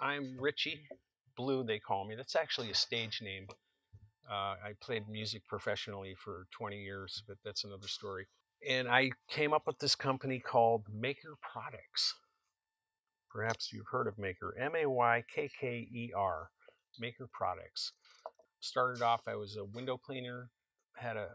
I'm Richie Blue, they call me. That's actually a stage name. Uh, I played music professionally for 20 years, but that's another story. And I came up with this company called Maykker Products. Perhaps you've heard of Maykker, M A Y K K E R, Maykker Products. Started off, I was a window cleaner, had a,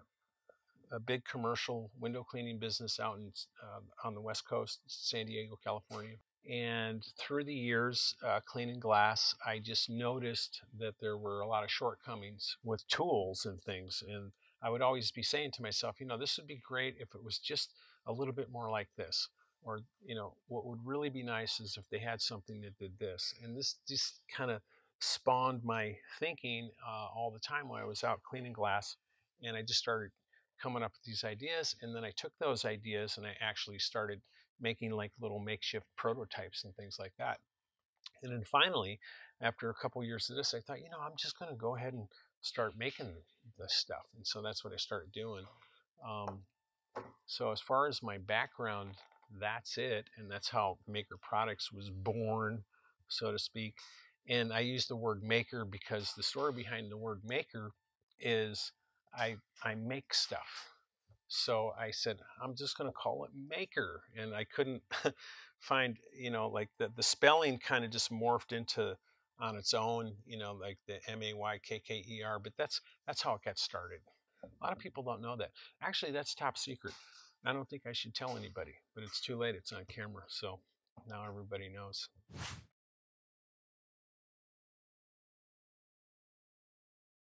a big commercial window cleaning business out in, uh, on the West Coast, San Diego, California. And through the years, uh, cleaning glass, I just noticed that there were a lot of shortcomings with tools and things. And I would always be saying to myself, you know, this would be great if it was just a little bit more like this. Or, you know, what would really be nice is if they had something that did this. And this just kind of spawned my thinking uh, all the time when I was out cleaning glass. And I just started coming up with these ideas. And then I took those ideas and I actually started making like little makeshift prototypes and things like that. And then finally, after a couple years of this, I thought, you know, I'm just going to go ahead and start making this stuff. And so that's what I started doing. Um, so as far as my background, that's it. And that's how Maykker Products was born, so to speak. And I use the word maker because the story behind the word maker is I, I make stuff. So I said, I'm just going to call it Maker. And I couldn't find, you know, like the, the spelling kind of just morphed into on its own, you know, like the M A Y K K E R. But that's that's how it got started. A lot of people don't know that. Actually, that's top secret. I don't think I should tell anybody, but it's too late. It's on camera. So now everybody knows.